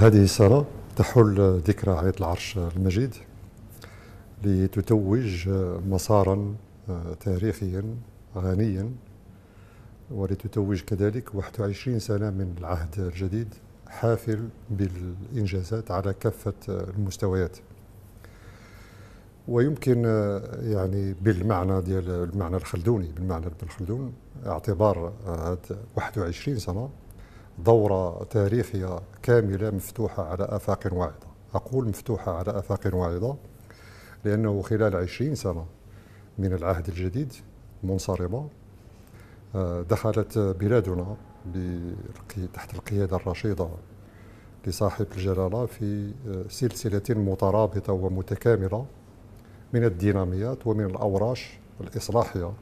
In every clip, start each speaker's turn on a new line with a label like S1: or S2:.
S1: هذه السنة تحل ذكرى عيد العرش المجيد لتتوج مسارا تاريخيا غنيا ولتتوج كذلك 21 سنة من العهد الجديد حافل بالإنجازات على كافة المستويات. ويمكن يعني بالمعنى ديال المعنى الخلدوني بالمعنى ابن خلدون اعتبار هذه 21 سنة دورة تاريخية كاملة مفتوحة على آفاق واعدة. أقول مفتوحة على آفاق واعدة لأنه خلال 20 سنة من العهد الجديد منصرمة آه، دخلت بلادنا تحت القيادة الرشيدة لصاحب الجلالة في آه، سلسلة مترابطة ومتكاملة من الديناميات ومن الأوراش الإصلاحية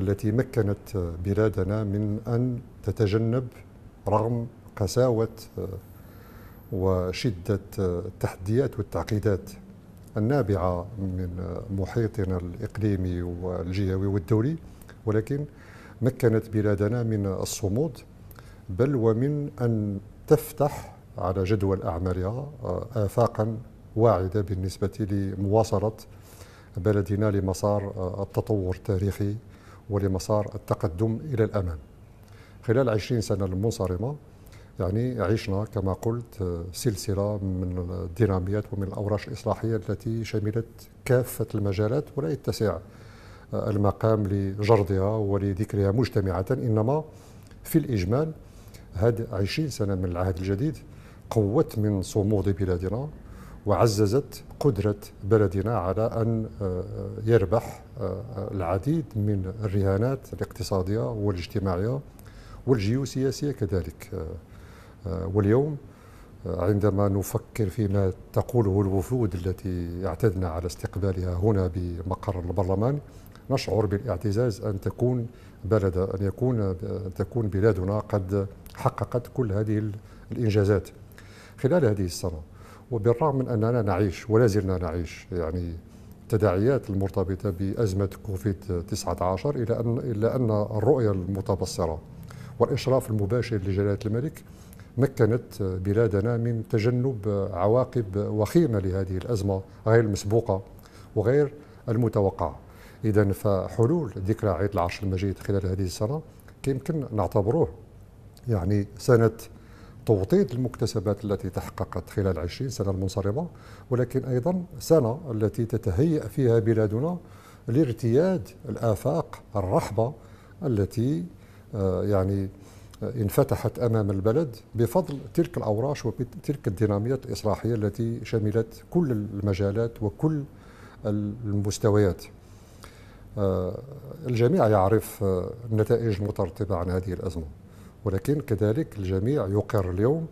S1: التي مكنت بلادنا من أن تتجنب رغم قساوة آه، وشدة التحديات والتعقيدات النابعة من محيطنا الإقليمي والجهوي والدولي ولكن مكنت بلادنا من الصمود بل ومن أن تفتح على جدول أعمالها آه، آفاقا واعدة بالنسبة لمواصلة بلدنا لمسار آه، التطور التاريخي ولمسار التقدم إلى الأمام خلال عشرين سنة المنصرمة يعني عشنا كما قلت آه، سلسلة من الديناميات ومن الأوراش الإصلاحية التي شملت كافة المجالات ولا يتسع آه، المقام لجردها ولذكرها مجتمعة. إنما في الإجمال هذه عشرين سنة من العهد الجديد قوت من صمود بلادنا وعززت قدرة بلدنا على أن آه، يربح العديد من الرهانات الاقتصادية والاجتماعية والجيوسياسية كذلك. واليوم عندما نفكر فيما تقوله الوفود التي اعتدنا على استقبالها هنا بمقر البرلمان نشعر بالاعتزاز أن تكون بلد أن يكون أن تكون بلادنا قد حققت كل هذه الإنجازات خلال هذه السنة. وبالرغم من أننا نعيش ولا زلنا نعيش يعني التداعيات المرتبطة بأزمة كوفيد 19 إلى أن الا أن الرؤية المتبصرة والإشراف المباشر لجلالة الملك مكنت بلادنا من تجنب عواقب وخيمة لهذه الأزمة غير المسبوقة وغير المتوقعة. إذا فحلول ذكرى عيد العرش المجيد خلال هذه السنة يمكن نعتبروه يعني سنة توطيد المكتسبات التي تحققت خلال 20 سنة المنصرمة ولكن أيضا سنة التي تتهيأ فيها بلادنا لارتياد الآفاق الرحبة التي يعني انفتحت أمام البلد بفضل تلك الأوراش وتلك الديناميات الاصلاحيه التي شملت كل المجالات وكل المستويات. آه، الجميع يعرف آه، النتائج المترتبه عن هذه الأزمة ولكن كذلك الجميع يقر اليوم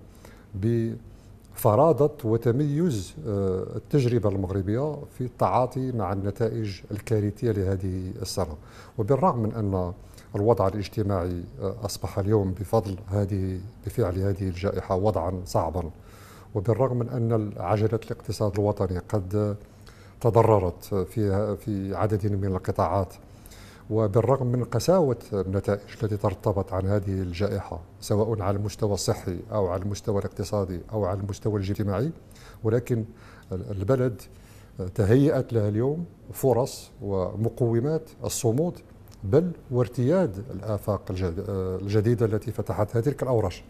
S1: بفرادة وتميز آه، التجربة المغربية في التعاطي مع النتائج الكارثية لهذه السنة. وبالرغم من أن الوضع الاجتماعي آه، أصبح اليوم بفضل هذه بفعل هذه الجائحة وضعا صعبا وبالرغم من أن عجلة الاقتصاد الوطني قد تضررت في في عدد من القطاعات وبالرغم من قساوة النتائج التي ترتبط عن هذه الجائحة سواء على المستوى الصحي أو على المستوى الاقتصادي أو على المستوى الاجتماعي ولكن البلد تهيأت لها اليوم فرص ومقومات الصمود بل وارتياد الآفاق الجديدة التي فتحتها تلك الأورش